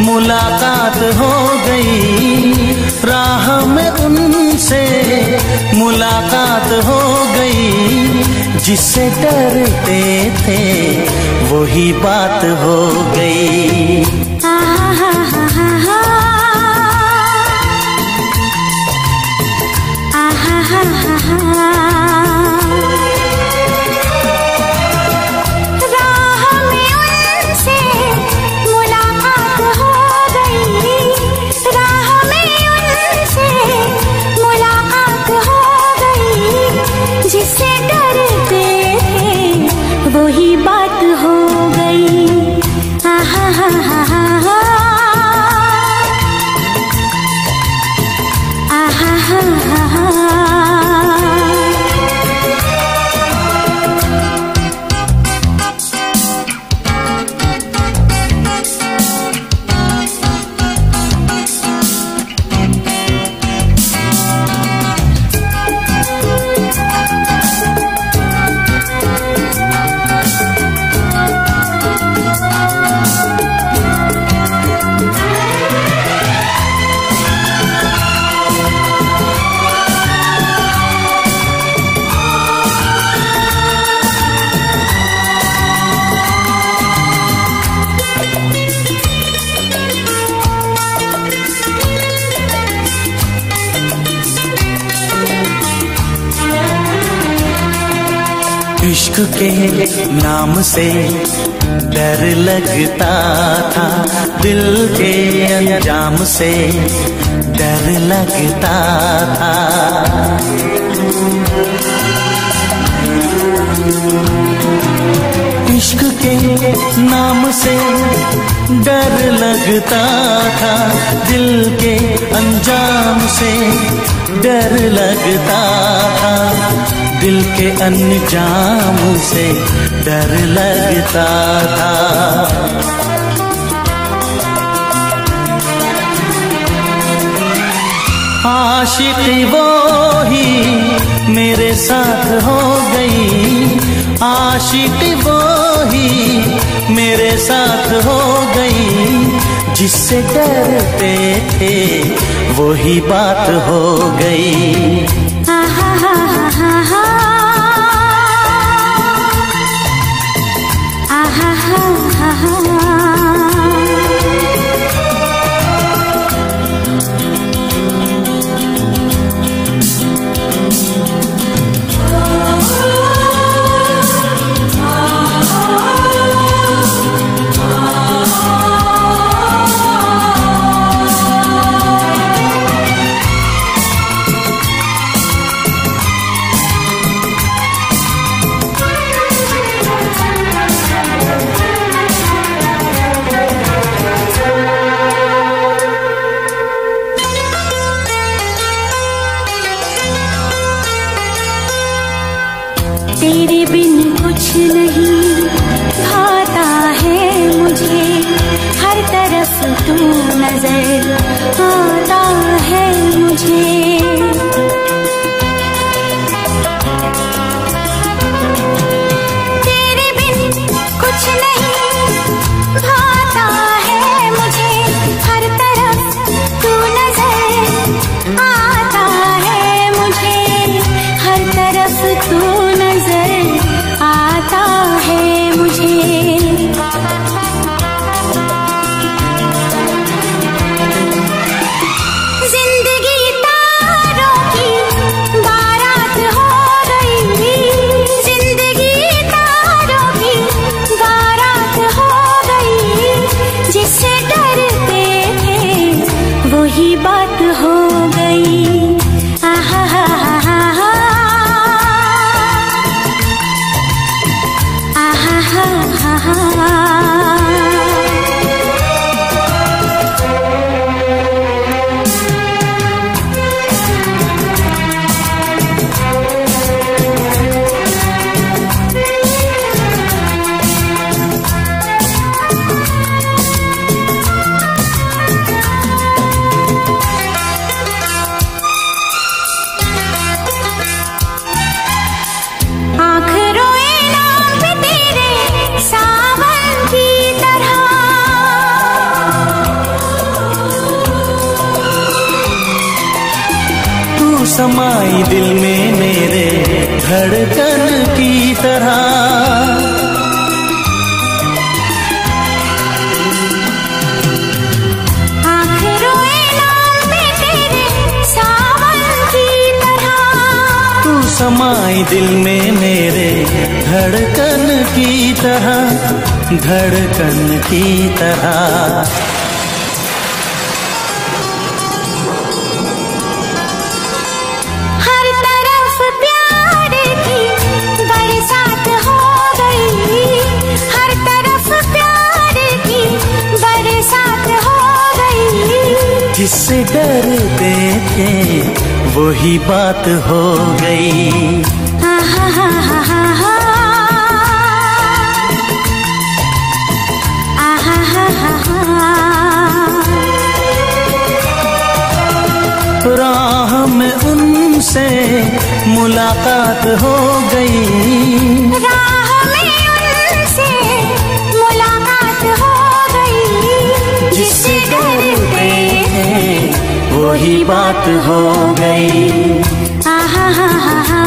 मुलाकात हो गई। राह में उनसे मुलाकात हो गई। जिससे डरते थे, वही बात हो गई। Uh-huh. इश्क के नाम से डर लगता था। दिल के अंजाम से डर लगता था। इश्क के नाम से डर लगता था। दिल के अंजाम से डर लगता था। दिल के अनजाम से डर लगता था। आशिक वो ही मेरे साथ हो गई। आशिक वो ही मेरे साथ हो गई। जिससे डरते थे, वही बात हो गई। आहा आहा हा हा कुछ नहीं भाता है मुझे। हर तरफ़ तू नज़र आता है मुझे। दिल में मेरे धड़कन की तरह धड़कन की तरह। जिससे डरते थे वही बात हो गई। राह में उनसे मुलाकात हो गई। बात हो गई। आहा हा हा हा।